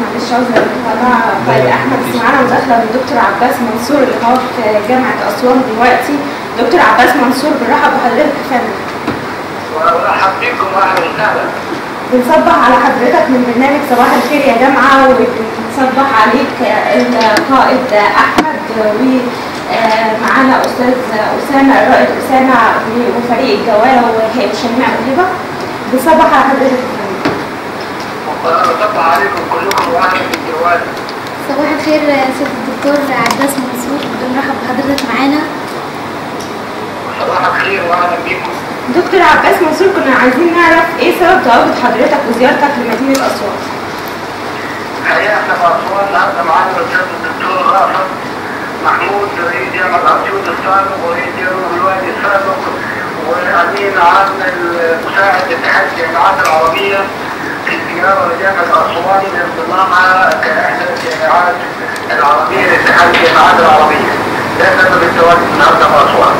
معلش عاوزه اطلع طيب أحمد بس معانا مداخله من دكتور عباس منصور اللي هو في جامعة أسوان دلوقتي. دكتور عباس منصور بنرحب بحضرتك يا فندم. ورحب بكم أهلا وسهلا. بنصبح على حضرتك من برنامج صباح الخير يا جامعه وبنصبح عليك القائد أحمد ومعانا أستاذ أسامة الرائد أسامة وفريق الجواله وشميع وهبه بنصبح على حضرتك. عليكم كلكم واحد في الجوال صباح الخير يا سيد الدكتور عباس منصور. بنرحب بحضرتك معانا. صباح الخير واهلا بكم دكتور عباس منصور كنا عايزين نعرف إيه سبب تواجد حضرتك وزيارتك لمدينة أسوان؟ الحقيقة إحنا في أسوان النهارده معانا الأستاذ الدكتور رافض محمود رئيس جامعه اسيوط السابق ورئيس جامعه الوادي السابق وأمين عام مساعد اتحاد الجامعات العربية. الجامعات لاتحاد الجامعات. ده سبب التواجد النهارده في.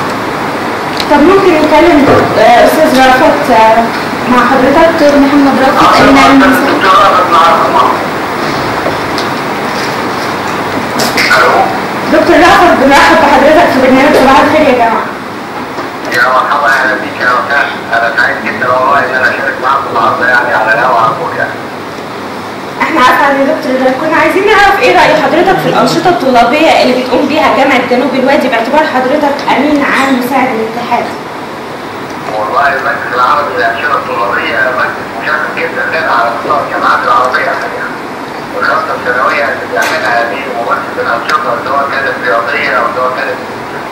طب ممكن نتكلم آه، أستاذ رافت آه، مع حضرتك دكتور محمد المساعد الدكتور رافض معاكم. ألو دكتور رافت بنرحب بحضرتك في برنامج صباح الخير يا جماعة يا مرحبا أهلا بيك يا وسام أنا سعيد جدا والله ان أنا اشارك معاكم النهارده يعني على الهواء على طول يعني. إحنا عارفه يا دكتور كنا عايزين نعرف إيه رأي حضرتك في الأنشطة الطلابية اللي بتقوم بيها جامعة جنوب الوادي باعتبار حضرتك أمين عام مساعد الاتحاد والله المجلس العربي للأنشطة الطلابية مجلس مشرف جدا على مستوى الجامعات العربية الحقيقة. والخطه السنويه اللي بيعملها هذه ممثل الأنشطة سواء كانت رياضية أو سواء كانت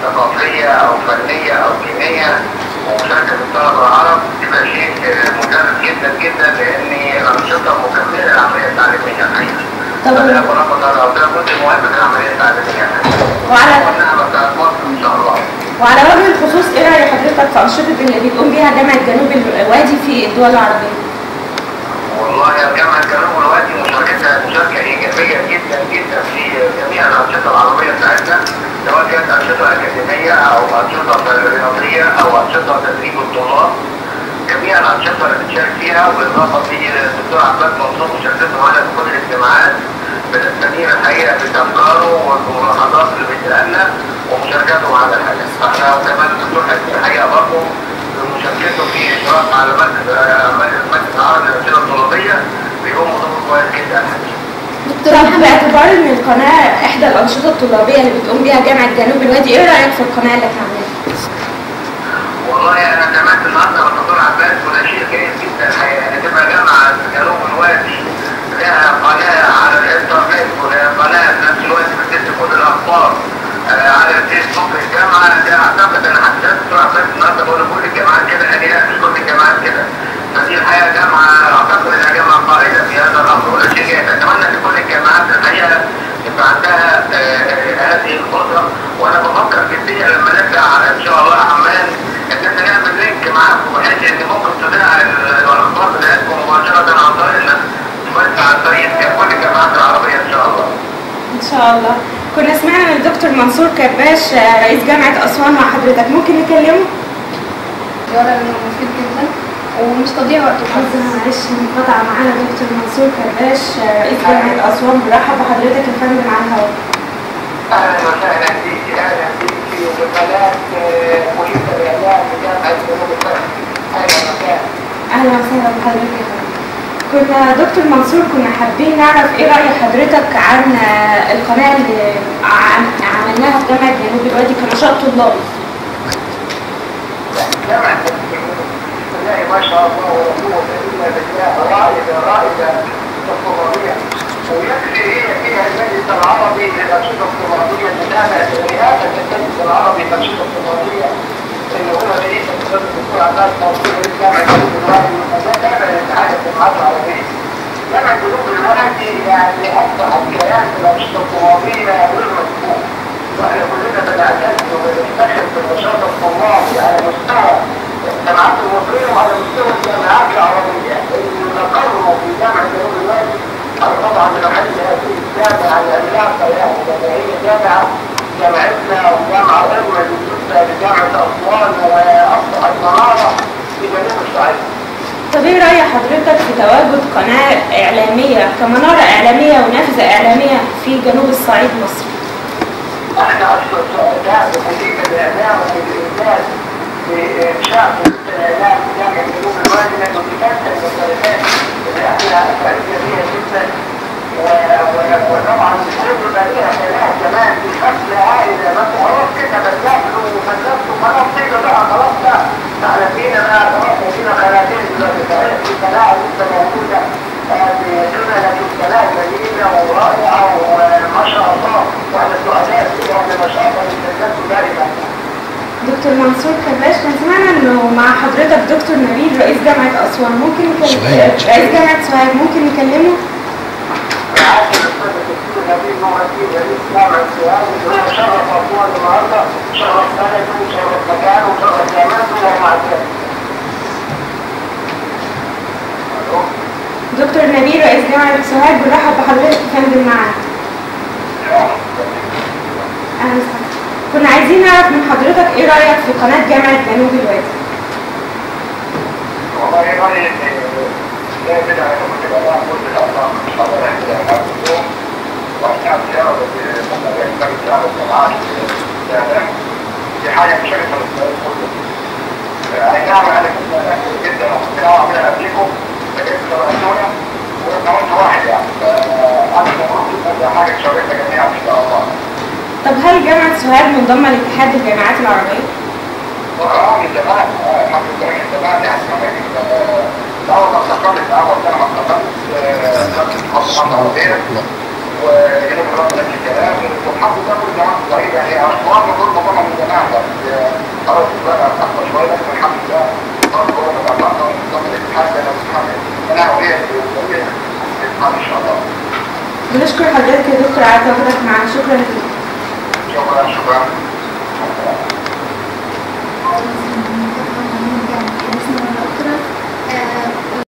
ثقافية أو فنية أو دينيه ومشاركة الطلبة العرب بتبقى شيء مشرف جدا جدا لأن الأنشطة مكملة للعمليه التعليمية الحقيقة. طب- من العملية التعليميه. وعلى- والنعمه بتاعت مصر ان شاء الله. وعلى وجه الخصوص إيه راي حضرتك في أنشطة اللي بتقوم بيها جامعة جنوب الوادي في الدول العربية والله يا جامعة جنوب الوادي مشاركتها مشاركة إيجابية جدا جدا في جميع الأنشطة العربية بتاعتنا سواء كانت أنشطة أكاديمية أو أنشطة رياضية أو أنشطة تدريب الطلاب جميع الأنشطة اللي بتشارك فيها بالإضافة للدكتور عباس منصور مشاركته معانا في كل الاجتماعات بنستنير الحقيقة بأفكاره والملاحظات اللي بتجيلها لنا ومشاركته معانا الحقيقة فاحنا كمان الدكتور حسين الحقيقة برضه بمشاركته في إشراف على مركز مركز العربي للأنشطة الطلابية بيقوم بدور كويس جدا. دكتور محمد باعتبار إن القناة إحدى الأنشطة الطلابية اللي بتقوم بيها جامعة جنوب الوادي إيه رأيك في القناة اللي عاملينها والله أنا سمعت النهارده الدكتور عباس وده شيء جيد جدا الحقيقة ان تبقى جامعه في جنوب الوادي لها قناه على الانترنت ولها قناه في نفس الوقت بتنزل كل الاخبار آه، على الفيسبوك الجامعة ده اعتقد أنا حتى الدكتور عباس النهارده بقول كل الجامعات كده قال لي لا مش كل الجامعات كده فدي الحقيقة جامعه اعتقد انها جامعه قائده في هذا الامر وده شيء جيد اتمنى ان كل الجامعات الحقيقة يبقى عندها آه، آه، هذه القدره وأنا بفكر جديا لما نرجع على ان شاء الله عمان ان إحنا نعمل لينك معاكم بحيث ان ممكن تذاع ال- الاخبار بتاعتكم مباشره عن طريقنا تبث عن طريق كل الجامعات العربيه ان شاء الله. ان شاء الله. كنا سمعنا من الدكتور منصور كباش آه، رئيس جامعة أسوان مع حضرتك. ممكن نكلمه؟ جوله مفيد جدا ومش تضييع وقت حظ معلش انقطع معانا دكتور منصور كباش آه، رئيس جامعة أسوان. برحب بحضرتك يا فندم على الهواء أهلا وسهلا. بك أهلا بك وبقناه كويسه الاعلام بجامعه جنوب الشرق. أهلا وسهلا. أهلا وسهلا بحضرتك كنا دكتور منصور كنا حابين نعرف إيه رأي حضرتك عن القناة اللي عم- عملناها في جامعة جنوب الوادي كنشاط طلابي جامعة تلاقي ما شاء الله ولا قوة إلا بالله رائدة رائدة الطلابية ويكفي هي فيها المجلس العربي للأنشطة الطلابية المتابعة لرئاسة المجلس العربي اللي هو رئيس الدكتور عباس منصور رئيس جامعة جنوب الوادي وده تابع لاتحاد الجامعات العربية. جامعة جنوب الوادي يعني أصبح الكيان الطلابية غير مسبوق. وإحنا كلنا بنعتز وبنفتخر بالنشاط الطلابي على مستوى الجامعات المصريه وعلى مستوى الجامعات العربيه نقروا في جامعه الوادي أنا طبعا بنحيي هذه الجامعة العملاقه يعني هي جامعه جامعتنا وجامعه قمه لجامعه اسوان واصبحت مناره في جنوب الصعيد. طب إيه رأي حضرتك في تواجد قناة إعلامية كمنارة إعلامية ونافذة إعلامية في جنوب الصعيد مصر أحنا أصلا سعداء بتدريب الإعلام والإنجاز بانشاء الإعلام في جامعة جنوب الوادي لأنه بيمثل المختلفات اللي إحنا فيها جدا وطبعا ليها كلام كمان في شكل عائلة ما خلاص كده بدات وبدات خلاص كده بقى خلاص بقى إحنا فينا بقى خلاص فينا خلاصين دلوقتي كلاعب لسه موجوده بسنة كلاعب جميله ورائعه وما شاء الله وإحنا سعداء فيها وإحنا ما شاء الله دكتور منصور كباش كان سمعنا إنه مع حضرتك دكتور نبيل رئيس جامعة أسوان ممكن نكلم سوهاج. رئيس جامعة سوهاج ممكن نكلمه؟ عارف الاستاذ جامعه سوهاج اللي هو شرف اسوان النهارده شرف بلده وشرف مكانه وشرف جامعته ومع ذلك. دكتور نبيل رئيس جامعة سوهاج بنرحب بحضرتك يا فندم معانا أهلا وسهلا كنا عايزين نعرف من حضرتك إيه رأيك في قناة جامعة جنوب الوادي؟ والله رأيي لا بدع لما تبقى بقى كل الأطراف طب هل جامعة سوهاج منضمة لاتحاد الجامعات العربية؟ آه من زمان الحمد لله من زمان يعني اول ما استقرت اول سنه ما استقرت كانت مصر العربيه يعني آه، بنشكر حضرتك يا دكتور على تواجدك معنا شكرا لك شكرا شكرا